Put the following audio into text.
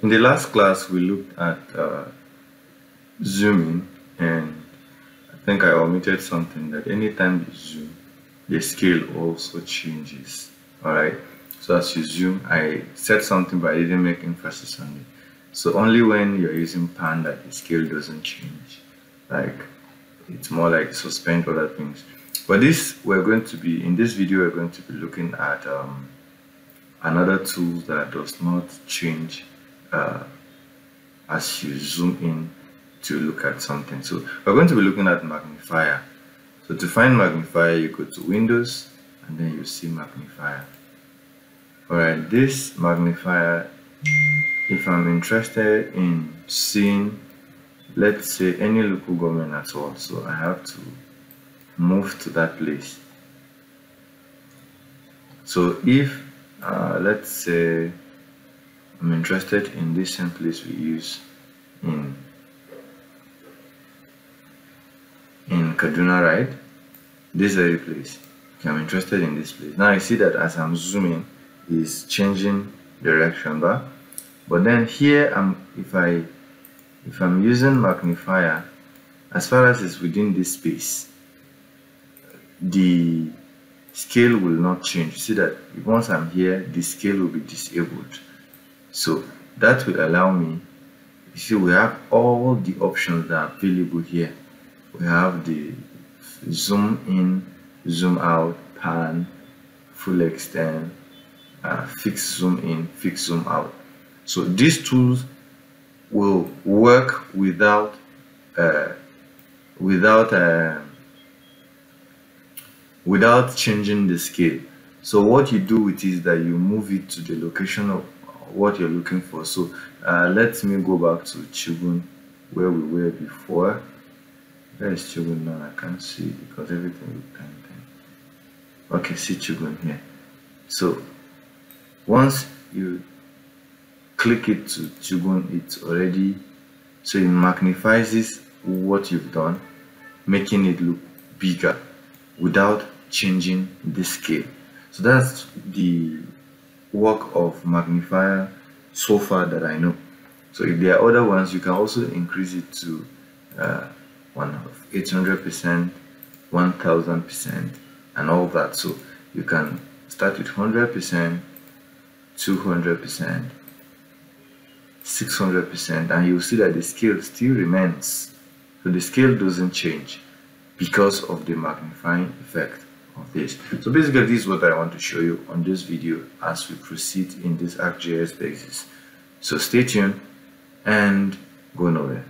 In the last class, we looked at uh, zooming, and I think I omitted something that anytime you zoom, the scale also changes. Alright, so as you zoom, I said something but I didn't make emphasis on it. So only when you're using pan that the scale doesn't change. Like it's more like suspend other things. But this we're going to be in this video we're going to be looking at um, another tool that does not change uh, as you zoom in to look at something. So we're going to be looking at magnifier. So to find magnifier, you go to Windows and then you see magnifier. Alright, this magnifier, if I'm interested in seeing, let's say any local government at all, so I have to move to that place. So if, uh, let's say, I'm interested in this place we use in in Kaduna, right? This very place. Okay, I'm interested in this place. Now I see that as I'm zooming, is changing direction, but but then here I'm if I if I'm using magnifier, as far as it's within this space, the scale will not change. You see that once I'm here, the scale will be disabled. So that will allow me, you see we have all the options that are available here. We have the zoom in, zoom out, pan, full extend, uh, fix zoom in, fix zoom out. So these tools will work without uh, without uh, without changing the scale. So what you do with it is that you move it to the location of what you're looking for. So uh, let me go back to Chikun where we were before. Where is Chikun now? I can't see because everything looked tiny. Okay, see Chikun here. So once you click it to Chikun, it's already so it magnifies what you've done, making it look bigger without changing the scale. So that's the work of magnifier so far that I know. So if there are other ones, you can also increase it to uh, 800%, 1000%, and all that. So you can start with 100%, 200%, 600%, and you'll see that the scale still remains. So the scale doesn't change because of the magnifying effect of this. So basically this is what I want to show you on this video as we proceed in this ArcGIS basis. So stay tuned and go nowhere.